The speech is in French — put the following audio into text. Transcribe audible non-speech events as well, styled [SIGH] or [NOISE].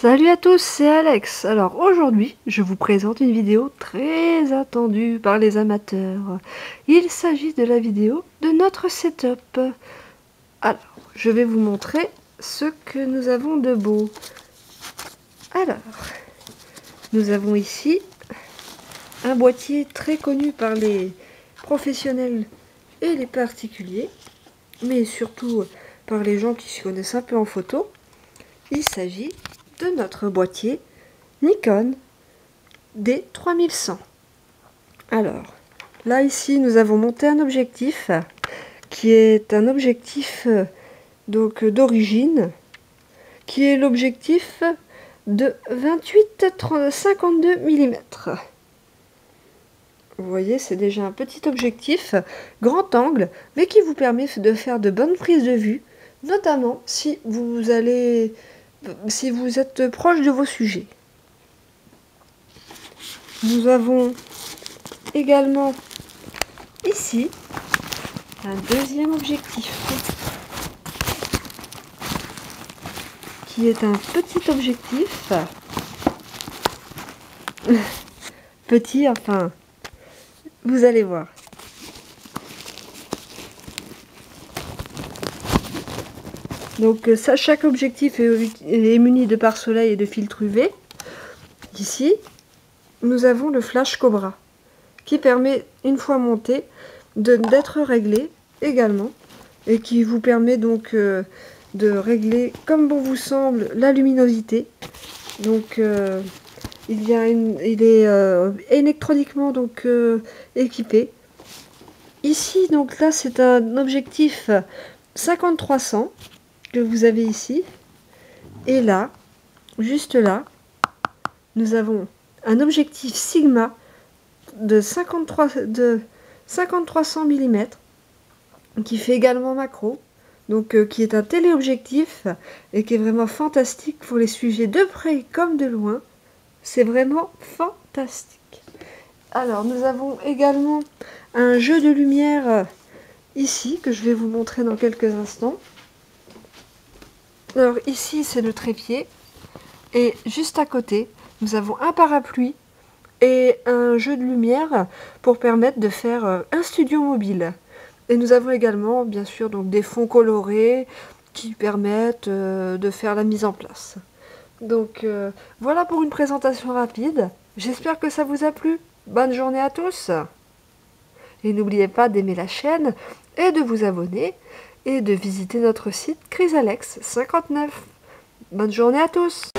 Salut à tous, c'est Alex. Alors aujourd'hui, je vous présente une vidéo très attendue par les amateurs. Il s'agit de la vidéo de notre setup. Alors, je vais vous montrer ce que nous avons de beau. Alors, nous avons ici un boîtier très connu par les professionnels et les particuliers, mais surtout par les gens qui se connaissent un peu en photo. Il s'agit de notre boîtier Nikon D3100. Alors, là ici nous avons monté un objectif qui est un objectif euh, donc d'origine qui est l'objectif de 28 52 mm. Vous voyez, c'est déjà un petit objectif grand angle, mais qui vous permet de faire de bonnes prises de vue, notamment si vous allez si vous êtes proche de vos sujets. Nous avons également ici un deuxième objectif qui est un petit objectif [LAUGHS] petit enfin vous allez voir Donc euh, ça, chaque objectif est, muni de pare-soleil et de filtre UV. Ici, nous avons le flash Cobra qui permet, une fois monté, d'être réglé également et qui vous permet donc euh, de régler comme bon vous semble la luminosité. Donc euh, il, est électroniquement donc équipé. Ici donc là c'est un objectif 5300 que vous avez ici. Et là, juste là, nous avons un objectif Sigma de 53 de 5300 mm qui fait également macro donc euh, qui est un téléobjectif et qui est vraiment fantastique pour les sujets de près comme de loin. C'est vraiment fantastique. Alors nous avons également un jeu de lumière euh, ici que je vais vous montrer dans quelques instants alors ici c'est le trépied et juste à côté nous avons un parapluie et un jeu de lumière pour permettre de faire euh, un studio mobile. Et nous avons également bien sûr donc des fonds colorés qui permettent euh, de faire la mise en place. Donc euh, voilà pour une présentation rapide. J'espère que ça vous a plu. Bonne journée à tous. Et n'oubliez pas d'aimer la chaîne et de vous abonner et de visiter notre site Chrysalex 59. Bonne journée à tous